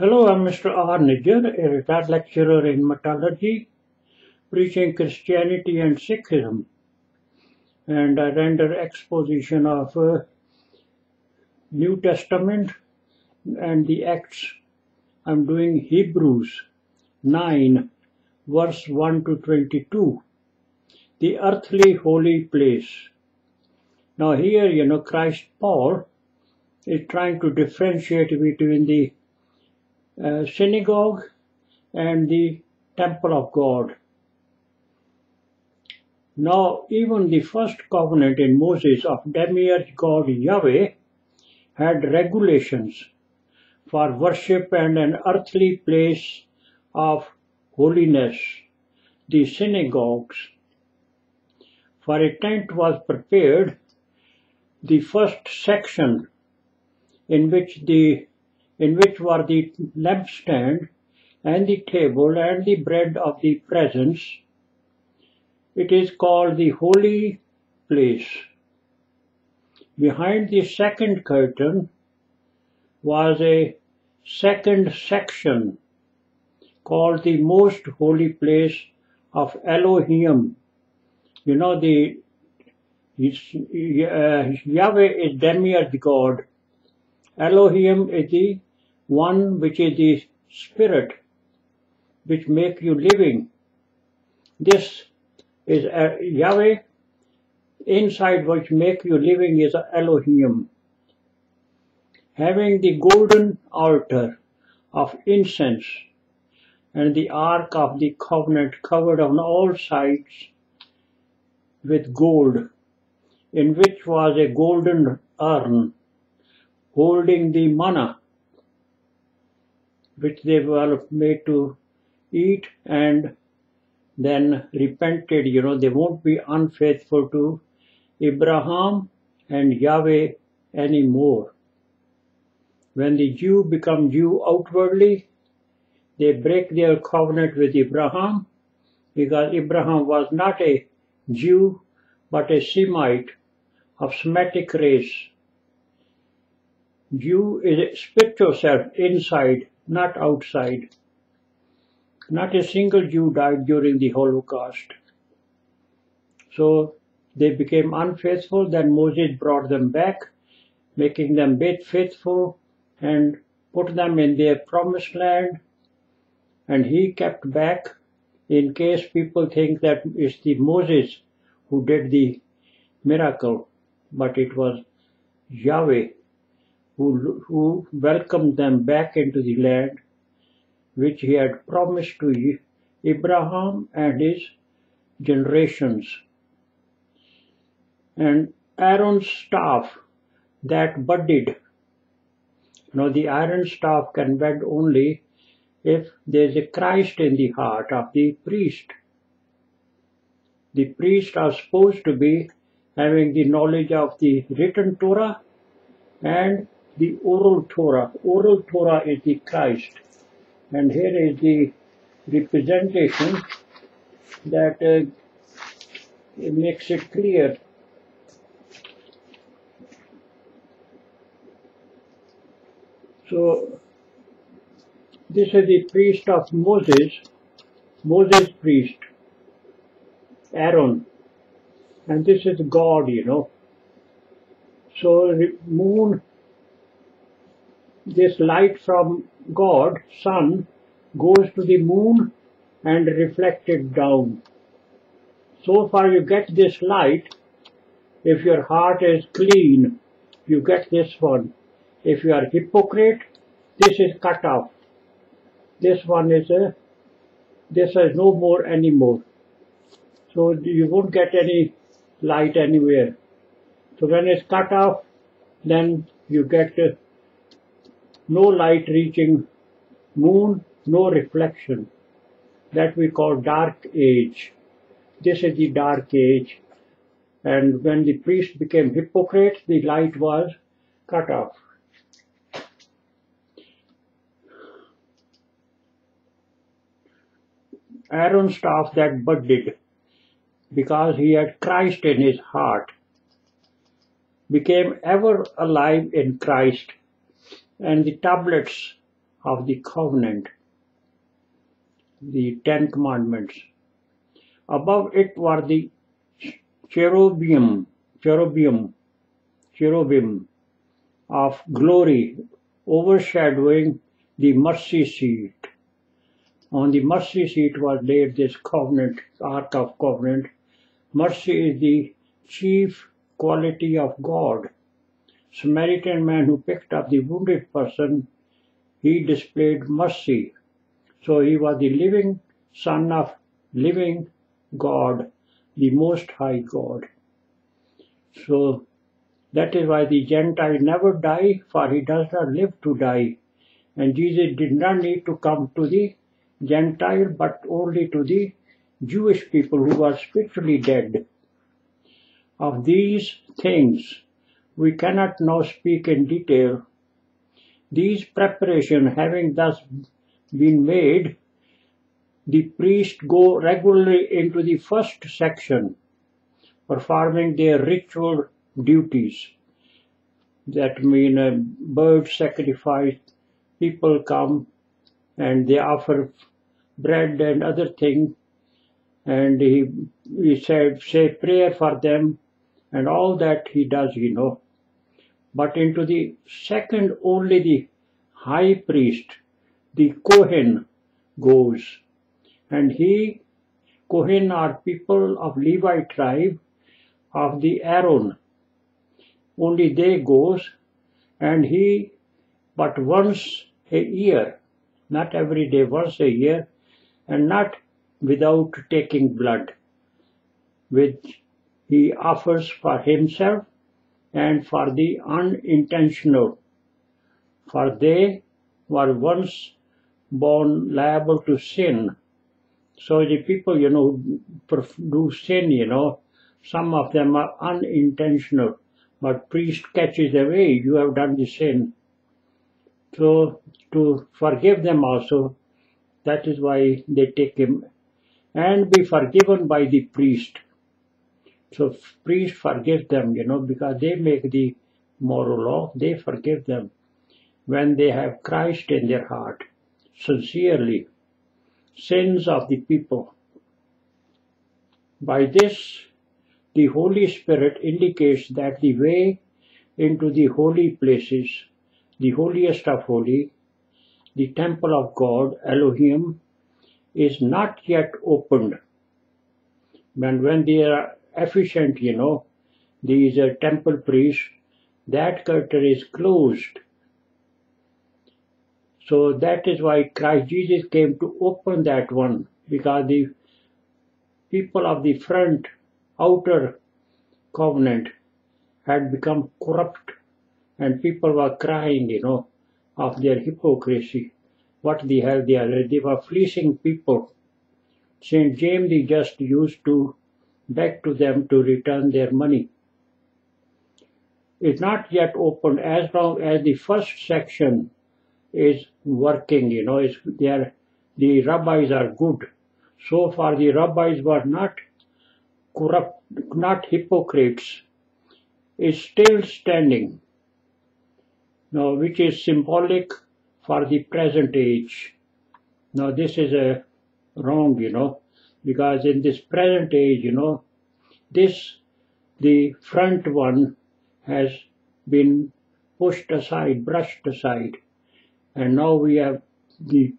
Hello, I'm Mr. R. A retired lecturer in metallurgy, preaching Christianity and Sikhism. And I render exposition of uh, New Testament and the Acts. I'm doing Hebrews 9, verse 1 to 22. The earthly holy place. Now here, you know, Christ Paul is trying to differentiate between the uh, synagogue and the temple of God. Now, even the first covenant in Moses of demiurge God Yahweh had regulations for worship and an earthly place of holiness, the synagogues. For a tent was prepared, the first section in which the in which were the lampstand and the table and the bread of the presence. It is called the holy place. Behind the second curtain was a second section called the most holy place of Elohim. You know, the uh, Yahweh is demiurge God. Elohim is the one which is the spirit which make you living. This is uh, Yahweh. Inside which make you living is Elohim. Having the golden altar of incense and the ark of the covenant covered on all sides with gold, in which was a golden urn holding the manna which they were made to eat and then repented, you know, they won't be unfaithful to Abraham and Yahweh anymore. When the Jew become Jew outwardly, they break their covenant with Abraham because Abraham was not a Jew but a Semite of Semitic race. Jew is a spiritual self inside not outside. Not a single Jew died during the Holocaust. So they became unfaithful. Then Moses brought them back, making them faithful and put them in their promised land. And he kept back in case people think that it's the Moses who did the miracle, but it was Yahweh who, who welcomed them back into the land which he had promised to Abraham and his generations. And Aaron's staff that budded. Now the Aaron staff can bud only if there is a Christ in the heart of the priest. The priests are supposed to be having the knowledge of the written Torah and the oral Torah. Oral Torah is the Christ. And here is the representation that uh, it makes it clear. So, this is the priest of Moses, Moses priest, Aaron. And this is God, you know. So, moon this light from God, sun, goes to the moon and reflected down. So far you get this light, if your heart is clean, you get this one. If you are hypocrite, this is cut off. This one is a, this is no more anymore. So you won't get any light anywhere. So when it's cut off, then you get no light reaching moon, no reflection. That we call dark age. This is the dark age. And when the priest became hypocrite, the light was cut off. Aaron's staff that budded because he had Christ in his heart became ever alive in Christ and the tablets of the covenant, the Ten Commandments. Above it were the cherubim, cherubim, cherubim of glory overshadowing the mercy seat. On the mercy seat was laid this covenant, ark of covenant. Mercy is the chief quality of God. Samaritan man who picked up the wounded person, he displayed mercy. So he was the living son of living God, the most high God. So that is why the Gentile never die, for he does not live to die. And Jesus did not need to come to the Gentile, but only to the Jewish people who were spiritually dead. Of these things we cannot now speak in detail. These preparations having thus been made, the priests go regularly into the first section, performing their ritual duties. That mean a bird sacrifice, people come and they offer bread and other things and he, he said say prayer for them and all that he does you know but into the second only the high priest the Kohen goes. And he Kohen are people of Levi tribe of the Aaron. Only they goes and he but once a year not every day once a year and not without taking blood which he offers for himself and for the unintentional. For they were once born liable to sin. So the people you know do sin you know. Some of them are unintentional but priest catches away you have done the sin. So to forgive them also that is why they take him and be forgiven by the priest. So priest forgive them, you know, because they make the moral law. They forgive them when they have Christ in their heart, sincerely, sins of the people. By this, the Holy Spirit indicates that the way into the holy places, the holiest of holy, the temple of God, Elohim, is not yet opened. And when they are efficient, you know, these uh, temple priests, that curtain is closed. So that is why Christ Jesus came to open that one, because the people of the front, outer covenant had become corrupt and people were crying, you know, of their hypocrisy. What the hell they are? They were fleecing people. St. James the Just used to beg to them to return their money. It's not yet opened as long as the first section is working, you know, it's, they the rabbis are good. So far the rabbis were not corrupt, not hypocrites, is still standing now which is symbolic for the present age. Now this is a wrong, you know, because in this present age, you know, this, the front one has been pushed aside, brushed aside, and now we have the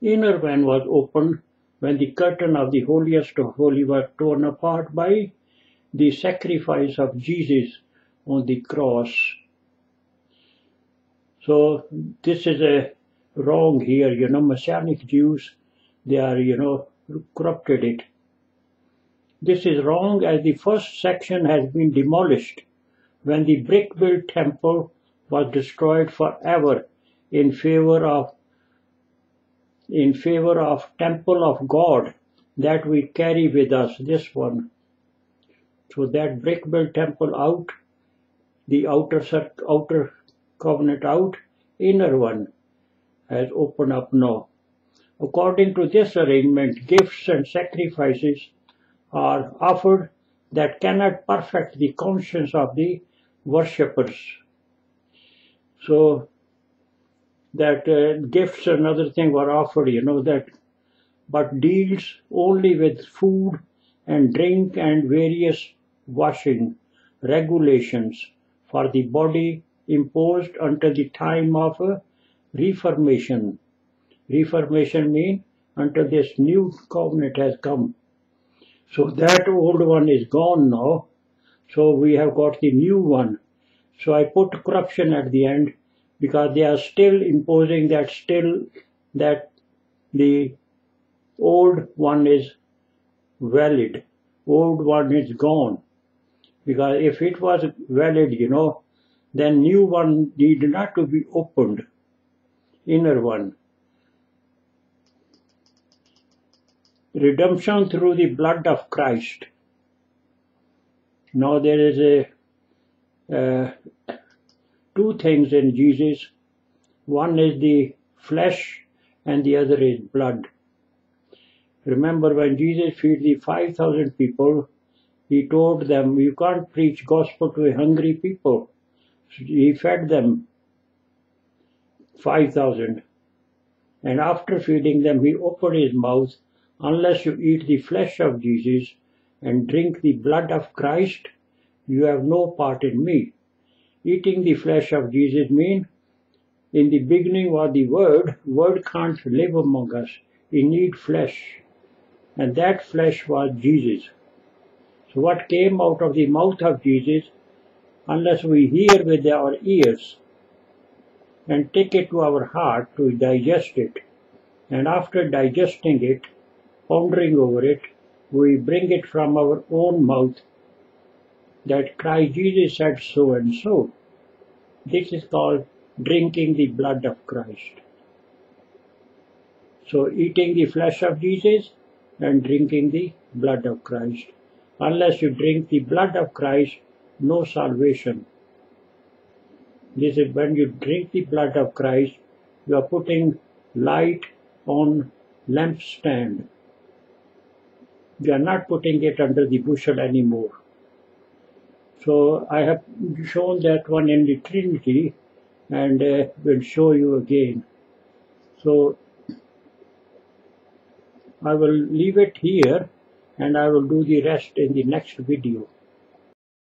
inner one was opened when the curtain of the holiest of holy was torn apart by the sacrifice of Jesus on the cross. So this is a wrong here, you know, Messianic Jews, they are, you know, corrupted it. This is wrong as the first section has been demolished when the brick-built temple was destroyed forever in favor of in favor of temple of God that we carry with us, this one. So that brick-built temple out, the outer outer covenant out, inner one has opened up now. According to this arrangement, gifts and sacrifices are offered that cannot perfect the conscience of the worshippers. So, that uh, gifts and other things were offered, you know, that, but deals only with food and drink and various washing regulations for the body imposed until the time of uh, reformation. Reformation mean until this new covenant has come. So that old one is gone now. So we have got the new one. So I put corruption at the end because they are still imposing that still that the old one is valid. Old one is gone. Because if it was valid, you know, then new one need not to be opened. Inner one. Redemption through the blood of Christ. Now there is a uh, two things in Jesus. One is the flesh and the other is blood. Remember when Jesus fed the 5,000 people, he told them, you can't preach gospel to hungry people. He fed them 5,000. And after feeding them, he opened his mouth Unless you eat the flesh of Jesus and drink the blood of Christ, you have no part in me. Eating the flesh of Jesus means in the beginning was the Word, Word can't live among us. We need flesh. And that flesh was Jesus. So what came out of the mouth of Jesus, unless we hear with our ears and take it to our heart to digest it, and after digesting it, pondering over it, we bring it from our own mouth that Christ Jesus said so and so. This is called drinking the blood of Christ. So eating the flesh of Jesus and drinking the blood of Christ. Unless you drink the blood of Christ, no salvation. This is when you drink the blood of Christ, you are putting light on lampstand we are not putting it under the bushel anymore. So I have shown that one in the Trinity and uh, will show you again. So I will leave it here and I will do the rest in the next video.